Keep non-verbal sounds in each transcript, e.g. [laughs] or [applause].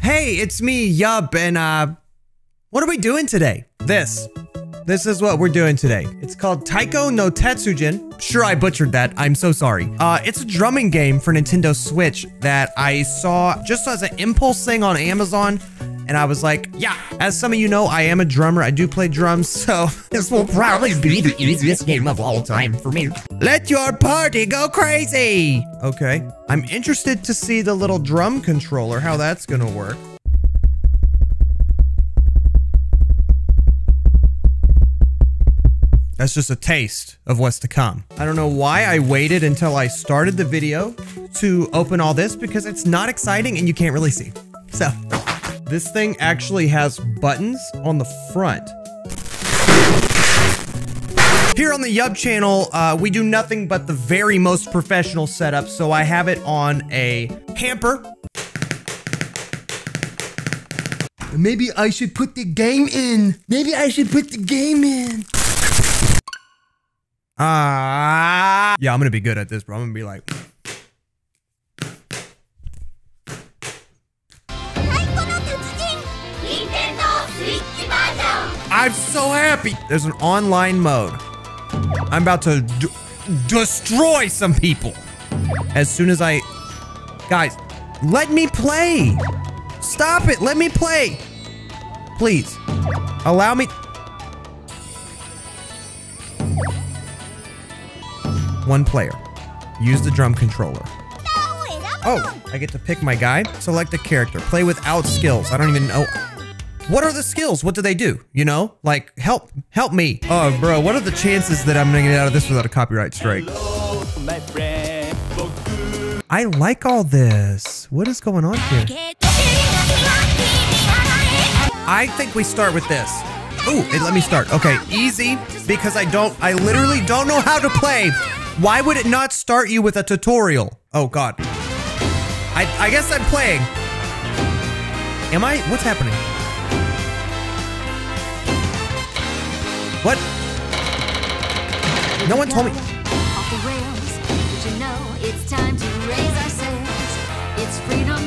Hey, it's me, Yub, and uh, what are we doing today? This. This is what we're doing today. It's called Taiko no Tetsujin. Sure, I butchered that. I'm so sorry. Uh, it's a drumming game for Nintendo Switch that I saw just as an impulse thing on Amazon. And I was like, yeah, as some of you know, I am a drummer. I do play drums, so [laughs] This will probably be the easiest game of all time for me. let your party go crazy. Okay. I'm interested to see the little drum controller, how that's gonna work. That's just a taste of what's to come. I don't know why I waited until I started the video to open all this because it's not exciting and you can't really see. So, this thing actually has buttons on the front. Here on the Yub channel, uh, we do nothing but the very most professional setup, so I have it on a hamper. Maybe I should put the game in. Maybe I should put the game in. Ah, yeah, I'm gonna be good at this, bro. I'm gonna be like, I'm so happy. There's an online mode. I'm about to destroy some people. As soon as I, guys, let me play. Stop it. Let me play. Please, allow me. One player. Use the drum controller. Oh, I get to pick my guy. Select a character. Play without skills. I don't even know. What are the skills? What do they do? You know? Like, help, help me. Oh, bro, what are the chances that I'm gonna get out of this without a copyright strike? I like all this. What is going on here? I think we start with this. Ooh, let me start. Okay, easy, because I don't, I literally don't know how to play. Why would it not start you with a tutorial? Oh, God. I, I guess I'm playing. Am I? What's happening? What? No one told me.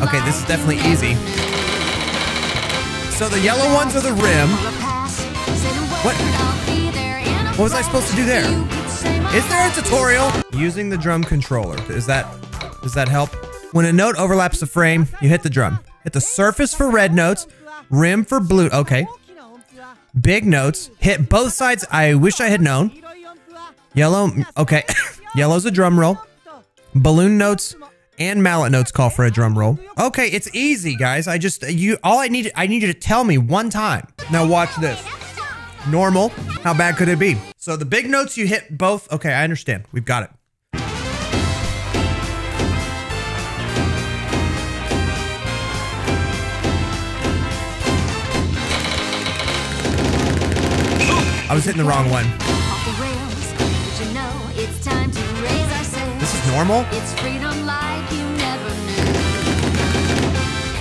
Okay, this is definitely easy. So the yellow ones are the rim. What? What was I supposed to do there? Is there a tutorial? Using the drum controller. Is that does that help? When a note overlaps the frame, you hit the drum. Hit the surface for red notes, rim for blue. Okay. Big notes. Hit both sides. I wish I had known. Yellow. Okay. [laughs] Yellow's a drum roll. Balloon notes and mallet notes call for a drum roll. Okay, it's easy, guys. I just you all I need I need you to tell me one time. Now watch this. Normal. How bad could it be? So the big notes you hit both. Okay, I understand. We've got it. I was hitting the wrong one. This is normal? It's freedom like you never knew.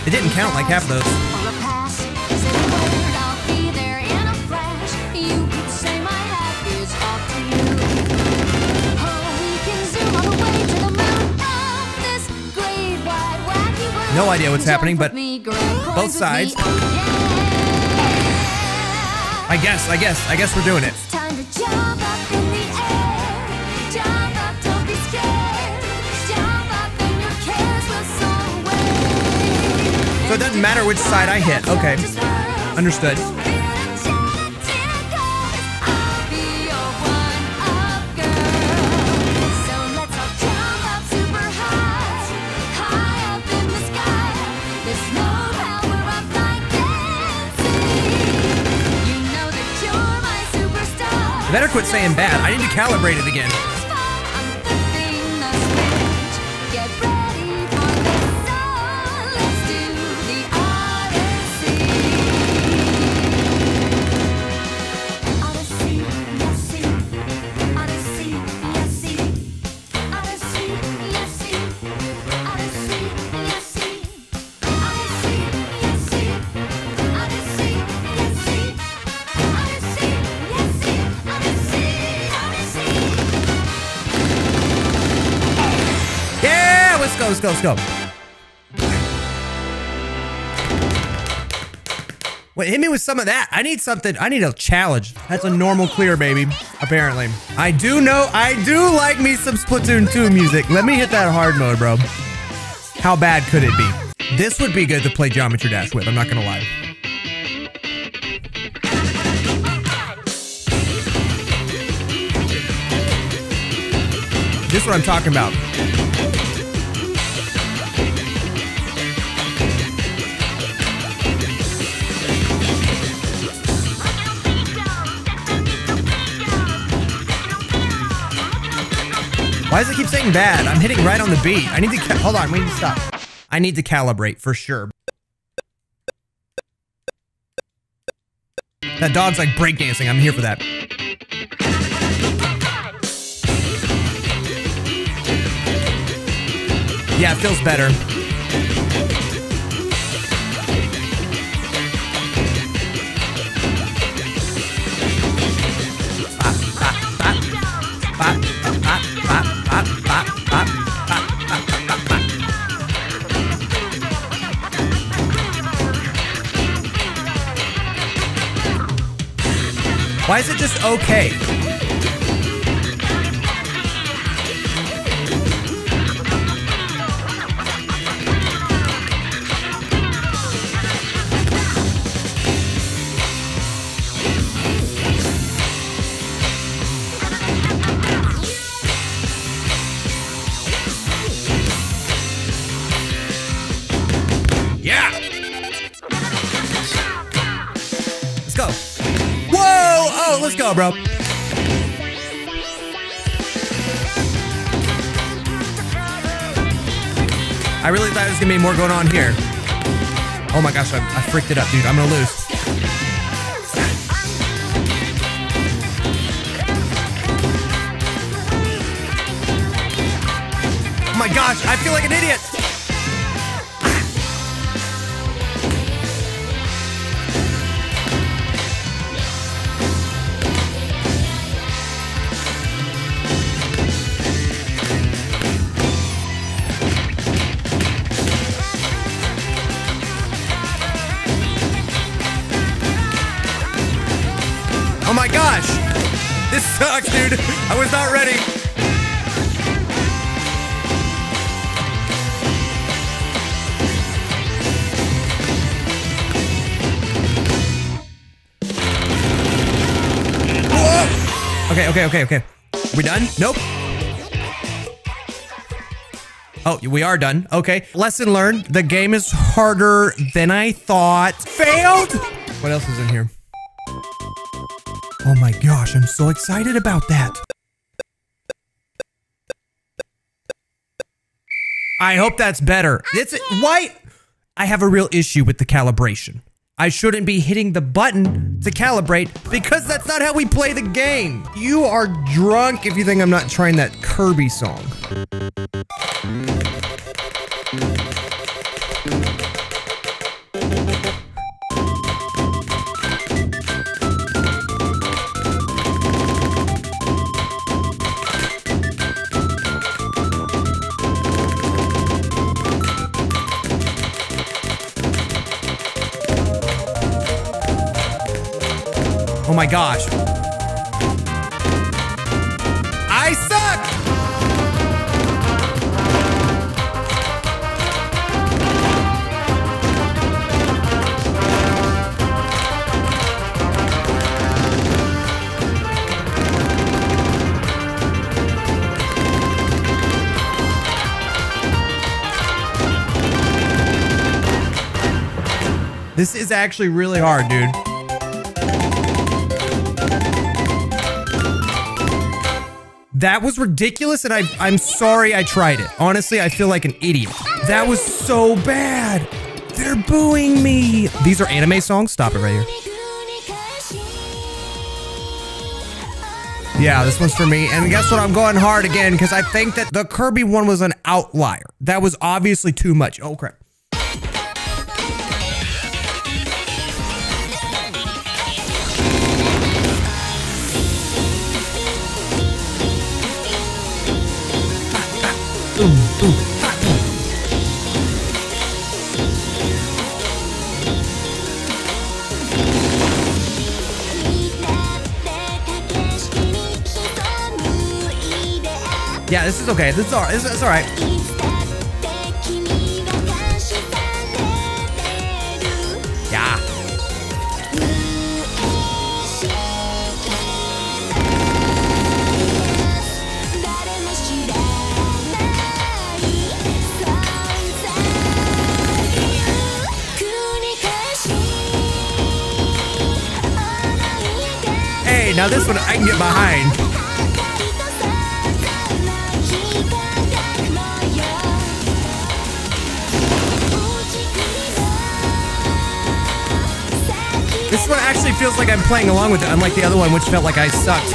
It didn't count like half those. Or a pass. Say the word, I'll be there in a flash. You could say my hat is off to you. Oh, we can zoom all the way to the moon of this great wide wacky world. No idea what's happening, but me, grab coins both sides. I guess, I guess, I guess we're doing it. It's time to jump up in the air. Jump up, don't be scared. Jump up and your cares will soar away. So it doesn't matter which side I hit. Okay. Understood. Better quit saying bad. I need to calibrate it again. Go. Wait, hit me with some of that. I need something. I need a challenge. That's a normal clear, baby. Apparently. I do know. I do like me some Splatoon 2 music. Let me hit that hard mode, bro. How bad could it be? This would be good to play Geometry Dash with. I'm not going to lie. This is what I'm talking about. Why does it keep saying bad? I'm hitting right on the beat. I need to hold on. We need to stop. I need to calibrate for sure. That dog's like breakdancing. I'm here for that. Yeah, it feels better. Why is it just okay? Bro. I really thought there was gonna be more going on here. Oh my gosh, I, I freaked it up, dude. I'm gonna lose. Oh my gosh, I feel like an idiot. Sucks, dude. I was not ready. Okay, okay, okay, okay. We done? Nope. Oh, we are done. Okay. Lesson learned. The game is harder than I thought. Failed? What else is in here? Oh my gosh, I'm so excited about that. I hope that's better. It's why I have a real issue with the calibration. I shouldn't be hitting the button to calibrate because that's not how we play the game. You are drunk if you think I'm not trying that Kirby song. Gosh. I suck! This is actually really hard, dude. That was ridiculous, and I, I'm sorry I tried it. Honestly, I feel like an idiot. That was so bad. They're booing me. These are anime songs? Stop it right here. Yeah, this one's for me. And guess what? I'm going hard again because I think that the Kirby one was an outlier. That was obviously too much. Oh, crap. Yeah, this is okay. This is all, this is all right. Now this one I can get behind. This one actually feels like I'm playing along with it, unlike the other one, which felt like I sucked. [laughs]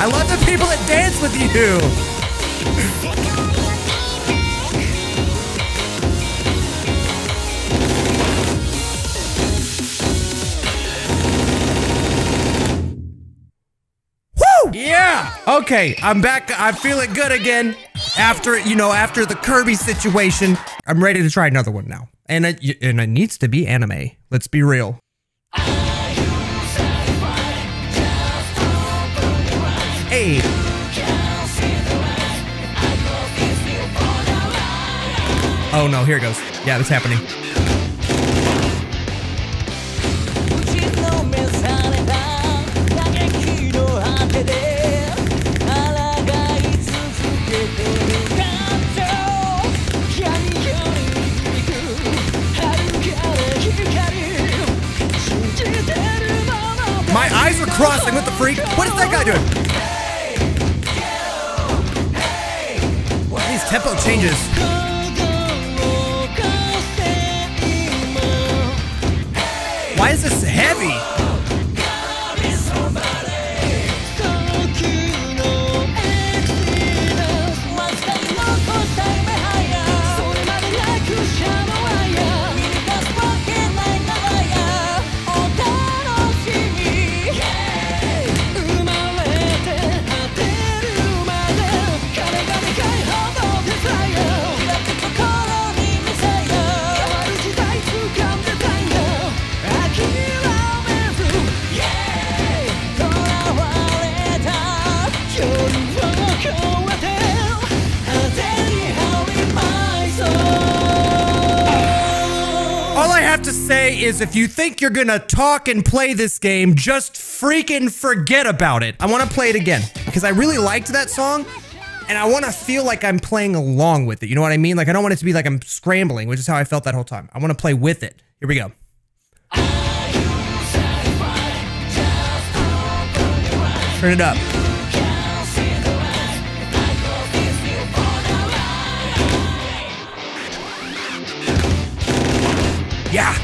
I love the people that dance with you. Okay, I'm back. I'm feeling good again. After you know, after the Kirby situation, I'm ready to try another one now. And it and it needs to be anime. Let's be real. Hey. Oh no, here it goes. Yeah, it's happening. crossing with the freak. What is that guy doing? These tempo changes. Why is this heavy? Is if you think you're gonna talk and play this game, just freaking forget about it. I wanna play it again because I really liked that song and I wanna feel like I'm playing along with it. You know what I mean? Like, I don't want it to be like I'm scrambling, which is how I felt that whole time. I wanna play with it. Here we go. Turn it up. Yeah.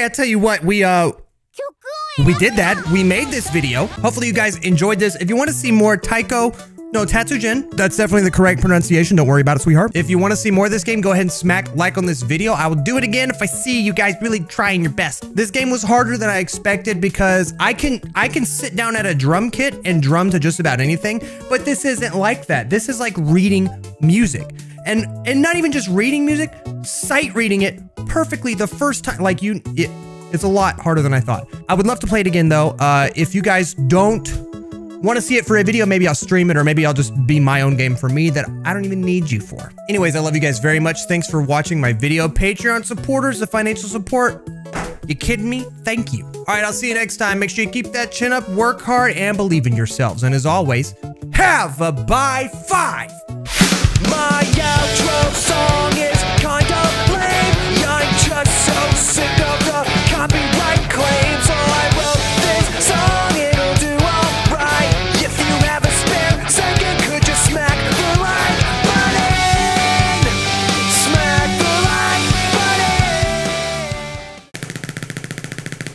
葬 Okay, I tell you what, we uh we did that. We made this video. Hopefully you guys enjoyed this. If you want to see more Taiko no, Tatsujin. That's definitely the correct pronunciation. Don't worry about it, sweetheart. If you want to see more of this game, go ahead and smack like on this video. I will do it again if I see you guys really trying your best. This game was harder than I expected because I can I can sit down at a drum kit and drum to just about anything, but this isn't like that. This is like reading music. And and not even just reading music, sight reading it perfectly the first time. Like you, it, it's a lot harder than I thought. I would love to play it again though. Uh, if you guys don't want to see it for a video, maybe I'll stream it or maybe I'll just be my own game for me that I don't even need you for. Anyways, I love you guys very much. Thanks for watching my video. Patreon supporters, the financial support. You kidding me? Thank you. All right, I'll see you next time. Make sure you keep that chin up, work hard, and believe in yourselves. And as always, have a bye five. My outro song is